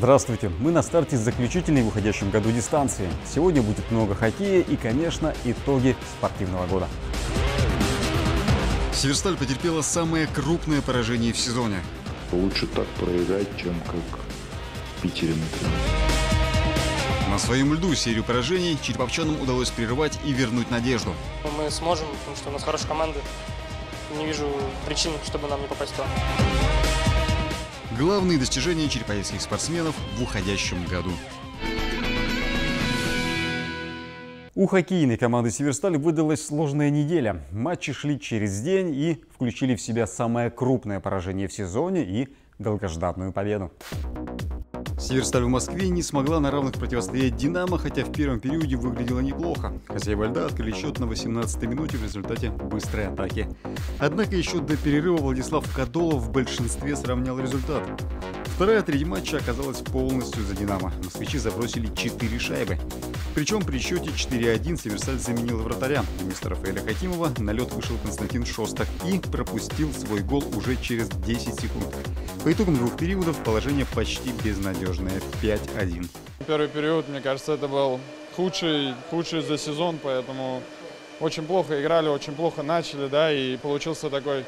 Здравствуйте! Мы на старте заключительной в уходящем году дистанции. Сегодня будет много хоккея и, конечно, итоги спортивного года. Северсталь потерпела самое крупное поражение в сезоне. Лучше так проиграть, чем как в Питере, например. На своем льду серию поражений череповчанам удалось прервать и вернуть надежду. Мы сможем, потому что у нас хорошая команда. Не вижу причин, чтобы нам не попасть туда. Главные достижения череповецких спортсменов в уходящем году. У хоккейной команды «Северсталь» выдалась сложная неделя. Матчи шли через день и включили в себя самое крупное поражение в сезоне и долгожданную победу. Северсталь в Москве не смогла на равных противостоять «Динамо», хотя в первом периоде выглядела неплохо. Хозяева льда открыли счет на 18-й минуте в результате быстрой атаки. Однако еще до перерыва Владислав Кадолов в большинстве сравнял результат. Вторая треть матча оказалась полностью за «Динамо». Москвичи забросили 4 шайбы. Причем при счете 4-1 Северсталь заменил вратаря. Вместо Рафаэля Хакимова на лед вышел Константин Шостак и пропустил свой гол уже через 10 секунд. По итогам двух периодов положение почти безнадежное 5-1. Первый период, мне кажется, это был худший, худший за сезон, поэтому очень плохо играли, очень плохо начали, да, и получился такой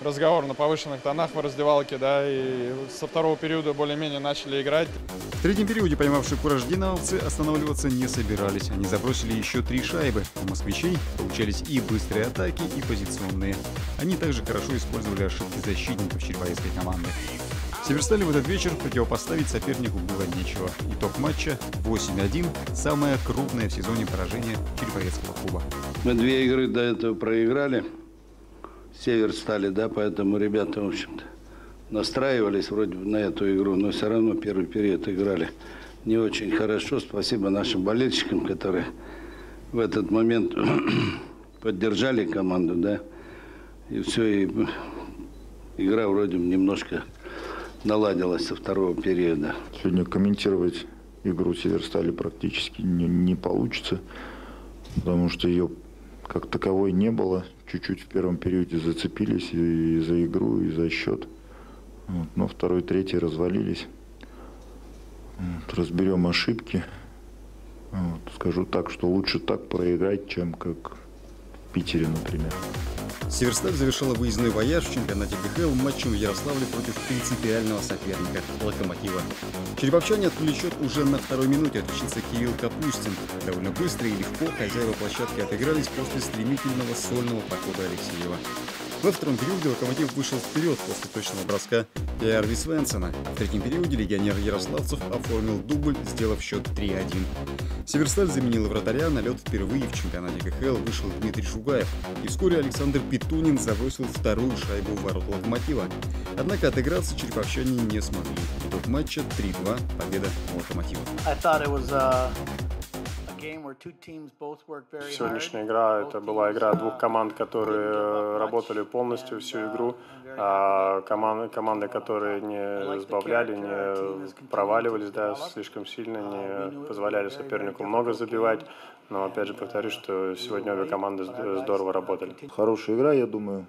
разговор на повышенных тонах в раздевалке, да, и со второго периода более-менее начали играть. В третьем периоде поймавшие кураж динамовцы останавливаться не собирались. Они забросили еще три шайбы. У москвичей получались и быстрые атаки, и позиционные. Они также хорошо использовали ошибки защитников черепаевской команды. Северстали в этот вечер противопоставить сопернику было нечего. Итог матча 8-1 – самое крупное в сезоне поражение Череповецкого клуба. Мы две игры до этого проиграли. Север стали, да, поэтому ребята, в общем-то, настраивались вроде бы на эту игру, но все равно первый период играли не очень хорошо. Спасибо нашим болельщикам, которые в этот момент поддержали команду, да, и все, и игра вроде бы немножко наладилась со второго периода. Сегодня комментировать игру Северстали практически не, не получится, потому что ее как таковой не было. Чуть-чуть в первом периоде зацепились и за игру, и за счет. Вот. Но второй, третий развалились. Вот. Разберем ошибки. Вот. Скажу так, что лучше так проиграть, чем как в Питере, например. Северсталь завершила выездной вояж в чемпионате КХЛ матчем в Ярославле против принципиального соперника – «Локомотива». Череповчане открыли счет уже на второй минуте, отличился Кирилл Капустин. Довольно быстро и легко хозяева площадки отыгрались после стремительного сольного прохода Алексеева. Во втором периоде «Локомотив» вышел вперед после точного броска Пиарви Свенсона. В третьем периоде легионер Ярославцев оформил дубль, сделав счет 3-1. Северсталь заменил вратаря, на лед впервые в чемпионате КХЛ вышел Дмитрий Шугаев. И вскоре Александр Петунин забросил вторую шайбу в ворот «Локомотива». Однако отыграться череповчане не смогли. Итог матча 3-2, победа «Локомотива». Сегодняшняя игра это была игра двух команд, которые работали полностью всю игру, а команды, команды, которые не сбавляли, не проваливались да, слишком сильно, не позволяли сопернику много забивать. Но опять же повторюсь, что сегодня обе команды здорово работали. Хорошая игра, я думаю.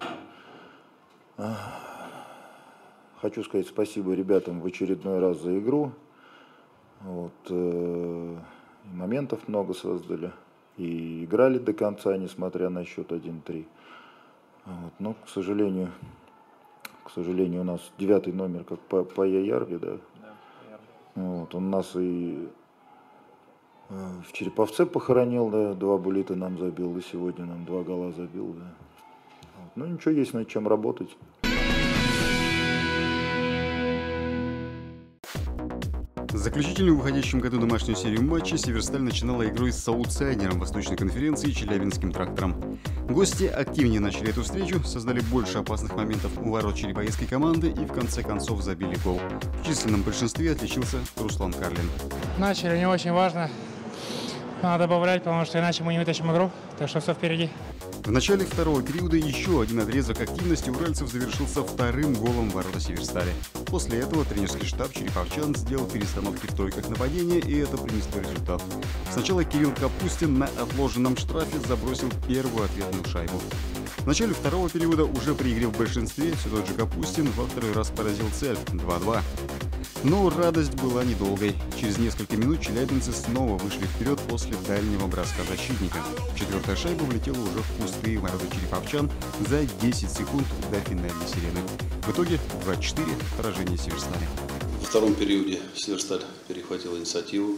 Хочу сказать спасибо ребятам в очередной раз за игру. Вот, э, моментов много создали. И играли до конца, несмотря на счет 1-3. Вот. Но, к сожалению, к сожалению, у нас девятый номер, как по, по Яярве, да. да вот, он нас и э, в Череповце похоронил, да, два булита нам забил, и сегодня нам два гола забил, да. Вот. Ну ничего, есть над чем работать. Заключительную в выходящем году домашнюю серию матчей Северсталь начинала игрой с аутсайдером Восточной конференции Челябинским трактором. Гости активнее начали эту встречу, создали больше опасных моментов у ворот череповецкой команды и в конце концов забили гол. В численном большинстве отличился Руслан Карлин. Начали не очень важно. Надо добавлять, потому что иначе мы не вытащим игру. Так что все впереди. В начале второго периода еще один отрезок активности уральцев завершился вторым голом ворота Северстали. После этого тренерский штаб Череповчан сделал перестановки в тройках нападения, и это принесло результат. Сначала Кирилл Капустин на отложенном штрафе забросил первую ответную шайбу. В начале второго периода, уже при игре в большинстве, все тот же Капустин во второй раз поразил цель – 2-2. Но радость была недолгой. Через несколько минут челябинцы снова вышли вперед после дальнего броска защитника. Четвертая шайба влетела уже в пустые ворота череповчан за 10 секунд до финальной сирены. В итоге 2-4 поражение Северстали. Во втором периоде Северсталь перехватил инициативу,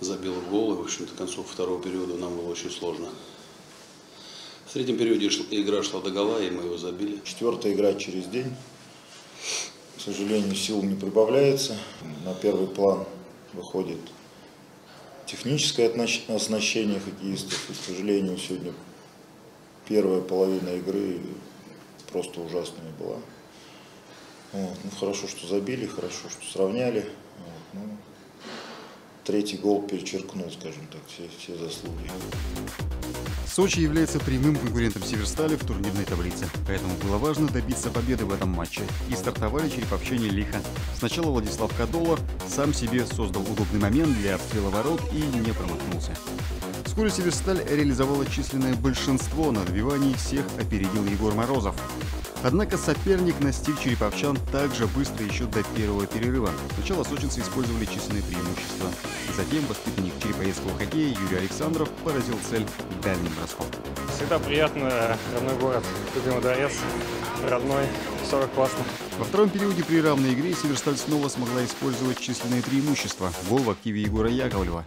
забил гол, и, в общем-то, к концу второго периода нам было очень сложно. В третьем периоде игра шла до гола, и мы его забили. Четвертая игра через день сожалению, сил не прибавляется. На первый план выходит техническое оснащение хоккеистов. И, к сожалению, сегодня первая половина игры просто ужасная была. Вот. Ну, хорошо, что забили, хорошо, что сравняли. Вот. Ну, третий гол перечеркнул, скажем так, все, все заслуги. Сочи является прямым конкурентом Северстали в турнирной таблице, поэтому было важно добиться победы в этом матче. И стартовали череповчане лихо. Сначала Владислав Кадола сам себе создал удобный момент для обстрела ворот и не промахнулся. Вскоре Северсталь реализовала численное большинство, на добивании всех опередил Егор Морозов. Однако соперник настиг череповчан также быстро еще до первого перерыва. Сначала сочинцы использовали численное преимущество. Затем воспитанник череповецкого хоккея Юрий Александров поразил цель дальним броском. Всегда приятно, родной город, любимый дворец, родной, 40 классно. Во втором периоде при равной игре Северсталь снова смогла использовать численное преимущество. Гол в активе Егора Яковлева.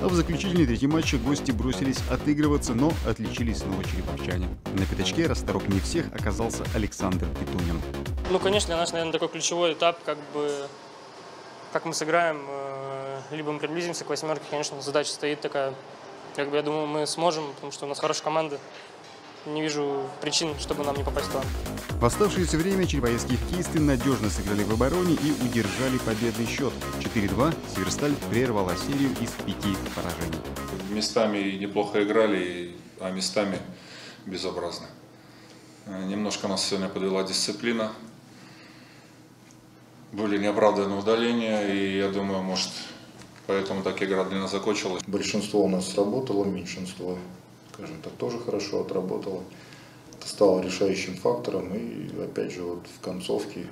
А в заключительной третьем матче гости бросились отыгрываться, но отличились снова череповчане. На пятачке расторопнее не всех оказался Александр Петунин. Ну, конечно, для нас, наверное, такой ключевой этап, как бы, как мы сыграем, э, либо мы приблизимся к восьмерке, конечно, задача стоит такая, как бы, я думаю, мы сможем, потому что у нас хорошая команда, не вижу причин, чтобы нам не попасть туда. В оставшееся время череповецкие хоккеисты надежно сыграли в обороне и удержали победный счет. 4-2 Северсталь прервала серию из пяти поражений. Местами неплохо играли, а местами безобразно. Немножко нас сегодня подвела дисциплина. Были неоправданные удаления, и я думаю, может, поэтому так игра для нас закончилась. Большинство у нас сработало, меньшинство скажем так, тоже хорошо отработала. Это стало решающим фактором. И опять же, вот в концовке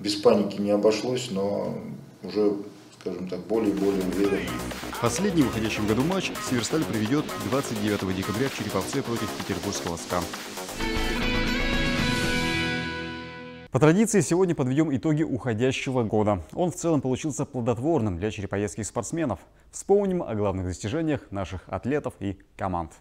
без паники не обошлось, но уже скажем так, более и более уверенно. Последний в году матч Северсталь проведет 29 декабря в Череповце против петербургского СКА. По традиции сегодня подведем итоги уходящего года. Он в целом получился плодотворным для череповецких спортсменов. Вспомним о главных достижениях наших атлетов и команд.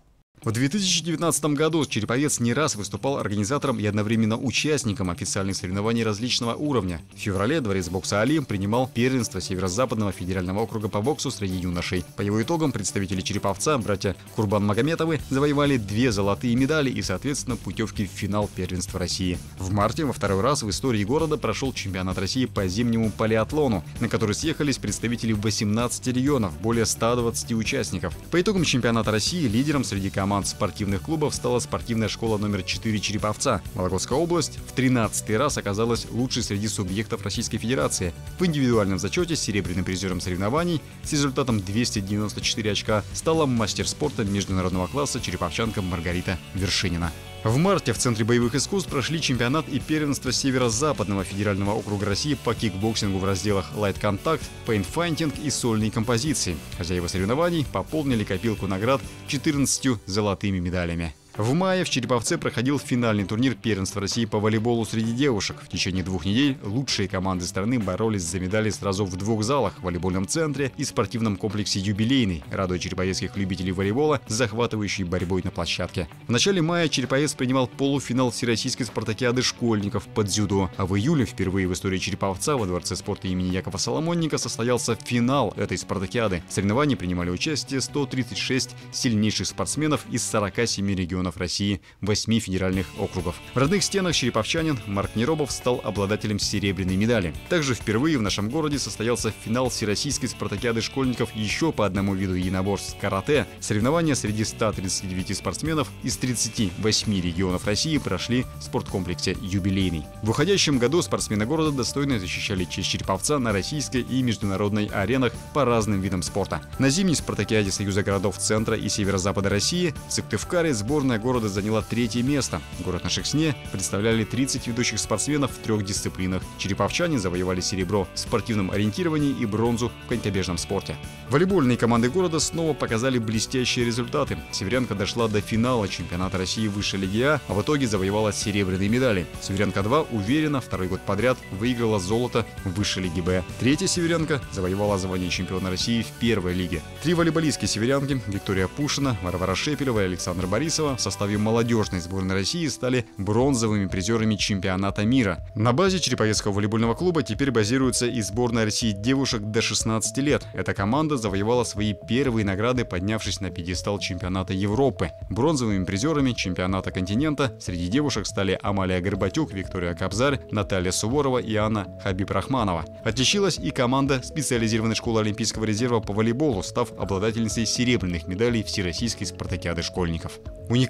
В 2019 году Череповец не раз выступал организатором и одновременно участником официальных соревнований различного уровня. В феврале Дворец бокса Али принимал первенство Северо-Западного федерального округа по боксу среди юношей. По его итогам представители Череповца, братья Курбан Магометовы, завоевали две золотые медали и, соответственно, путевки в финал первенства России. В марте во второй раз в истории города прошел чемпионат России по зимнему полиатлону, на который съехались представители 18 регионов, более 120 участников. По итогам чемпионата России лидером среди команд команд спортивных клубов стала спортивная школа номер 4 Череповца. Вологодская область в 13 раз оказалась лучшей среди субъектов Российской Федерации. В индивидуальном зачете серебряным призером соревнований с результатом 294 очка стала мастер спорта международного класса череповчанка Маргарита Вершинина. В марте в Центре боевых искусств прошли чемпионат и первенство Северо-Западного федерального округа России по кикбоксингу в разделах Light Contact, Point Fighting и сольные композиции. Хозяева соревнований пополнили копилку наград 14 золотыми медалями. В мае в Череповце проходил финальный турнир первенства России по волейболу среди девушек. В течение двух недель лучшие команды страны боролись за медали сразу в двух залах – волейбольном центре и спортивном комплексе «Юбилейный», радуя череповецких любителей волейбола захватывающей борьбой на площадке. В начале мая Череповец принимал полуфинал Всероссийской спартакиады школьников под дзюдо, а в июле впервые в истории Череповца во Дворце спорта имени Якова Соломонника состоялся финал этой спартакиады. В соревновании принимали участие 136 сильнейших спортсменов из 47 регионов регионов России, восьми федеральных округов. В родных стенах череповчанин Марк Неробов стал обладателем серебряной медали. Также впервые в нашем городе состоялся финал Всероссийской спартакиады школьников еще по одному виду единоборств – карате. Соревнования среди 139 спортсменов из 38 регионов России прошли в спорткомплексе «Юбилейный». В уходящем году спортсмены города достойно защищали честь Череповца на российской и международной аренах по разным видам спорта. На зимней спартакиаде Союза городов Центра и Северо-Запада России в Сыктывкаре сборная сборная города заняла третье место. Город на Шексне представляли 30 ведущих спортсменов в трех дисциплинах. Череповчане завоевали серебро в спортивном ориентировании и бронзу в конькобежном спорте. Волейбольные команды города снова показали блестящие результаты. Северянка дошла до финала чемпионата России высшей лиги А, а в итоге завоевала серебряные медали. Северянка-2 уверенно второй год подряд выиграла золото в высшей лиге Б. Третья северянка завоевала звание чемпиона России в первой лиге. Три волейболистские северянки Виктория Пушина, Варвара Шепелева и Александр Борисова составе молодежной сборной России стали бронзовыми призерами чемпионата мира. На базе Череповецкого волейбольного клуба теперь базируется и сборная России девушек до 16 лет. Эта команда завоевала свои первые награды, поднявшись на пьедестал чемпионата Европы. Бронзовыми призерами чемпионата континента среди девушек стали Амалия Горбатюк, Виктория Кобзарь, Наталья Суворова и Анна Хабиб Рахманова. Отличилась и команда специализированной школы Олимпийского резерва по волейболу, став обладательницей серебряных медалей Всероссийской спартакиады школьников.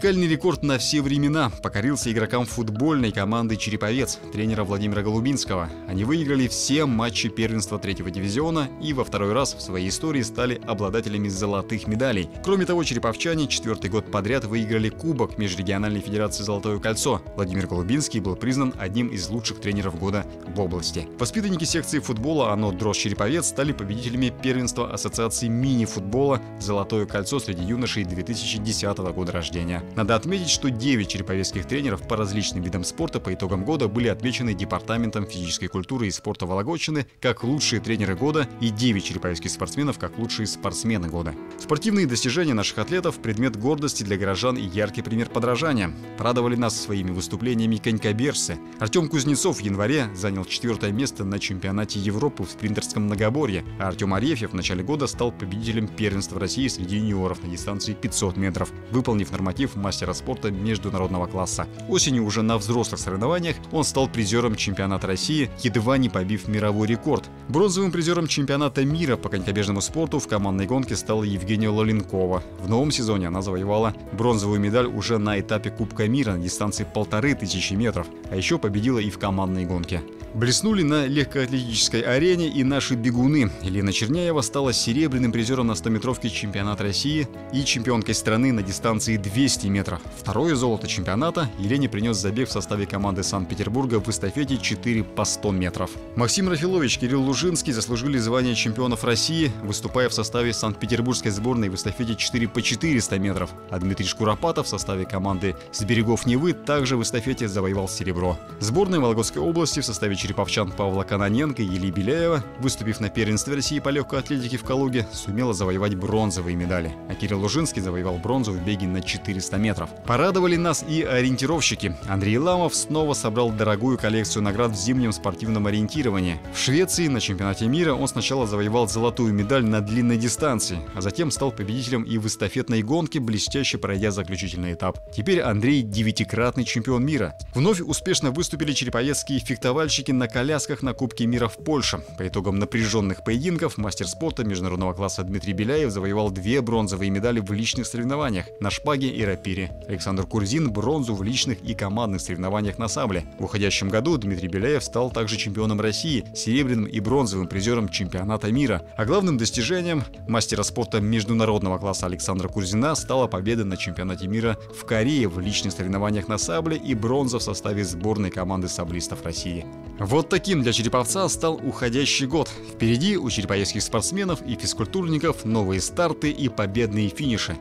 Уникальный рекорд на все времена покорился игрокам футбольной команды «Череповец» тренера Владимира Голубинского. Они выиграли все матчи первенства третьего дивизиона и во второй раз в своей истории стали обладателями золотых медалей. Кроме того, череповчане четвертый год подряд выиграли Кубок Межрегиональной Федерации «Золотое кольцо». Владимир Голубинский был признан одним из лучших тренеров года в области. Воспитанники секции футбола «Оно Дрожь Череповец» стали победителями первенства Ассоциации мини-футбола «Золотое кольцо» среди юношей 2010 года рождения. Надо отметить, что 9 череповецких тренеров по различным видам спорта по итогам года были отмечены Департаментом физической культуры и спорта Вологодчины как лучшие тренеры года и 9 череповецких спортсменов как лучшие спортсмены года. Спортивные достижения наших атлетов – предмет гордости для горожан и яркий пример подражания. Порадовали нас своими выступлениями конькобежцы. Артем Кузнецов в январе занял четвертое место на чемпионате Европы в спринтерском многоборье, а Артем Арефьев в начале года стал победителем первенства России среди юниоров на дистанции 500 метров, выполнив норматив мастера спорта международного класса. Осенью уже на взрослых соревнованиях он стал призером чемпионата России, едва не побив мировой рекорд. Бронзовым призером чемпионата мира по конькобежному спорту в командной гонке стала Евгения Лоленкова. В новом сезоне она завоевала бронзовую медаль уже на этапе Кубка мира на дистанции полторы тысячи метров, а еще победила и в командной гонке. Блеснули на легкоатлетической арене и наши бегуны. Елена Черняева стала серебряным призером на 100-метровке чемпионата России и чемпионкой страны на дистанции 200 метров. Второе золото чемпионата Елене принес забег в составе команды Санкт-Петербурга в эстафете 4 по 100 метров. Максим Рафилович, Кирилл Лужинский заслужили звание чемпионов России, выступая в составе Санкт-Петербургской сборной в эстафете 4 по 400 метров. А Дмитрий Шкуропатов в составе команды с берегов Невы также в эстафете завоевал серебро. Сборная Вологодской области в составе череповчан Павла Каноненко и Ели Беляева, выступив на первенстве России по легкой атлетике в Калуге, сумела завоевать бронзовые медали. А Кирилл Лужинский завоевал бронзу в беге на 400 метров. Порадовали нас и ориентировщики. Андрей Ламов снова собрал дорогую коллекцию наград в зимнем спортивном ориентировании. В Швеции на чемпионате мира он сначала завоевал золотую медаль на длинной дистанции, а затем стал победителем и в эстафетной гонке, блестяще пройдя заключительный этап. Теперь Андрей девятикратный чемпион мира. Вновь успешно выступили череповецкие фехтовальщики на колясках на Кубке мира в Польше. По итогам напряженных поединков мастер спорта международного класса Дмитрий Беляев завоевал две бронзовые медали в личных соревнованиях на шпаге и рапире. Александр Курзин – бронзу в личных и командных соревнованиях на сабле. В уходящем году Дмитрий Беляев стал также чемпионом России, серебряным и бронзовым призером чемпионата мира. А главным достижением мастера спорта международного класса Александра Курзина стала победа на чемпионате мира в Корее в личных соревнованиях на сабле и бронза в составе сборной команды саблистов России. Вот таким для Череповца стал уходящий год. Впереди у череповецких спортсменов и физкультурников новые старты и победные финиши.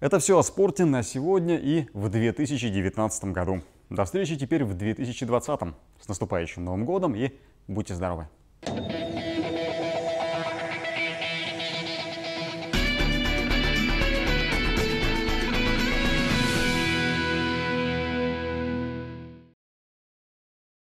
Это все о спорте на сегодня и в 2019 году. До встречи теперь в 2020. С наступающим Новым годом и будьте здоровы!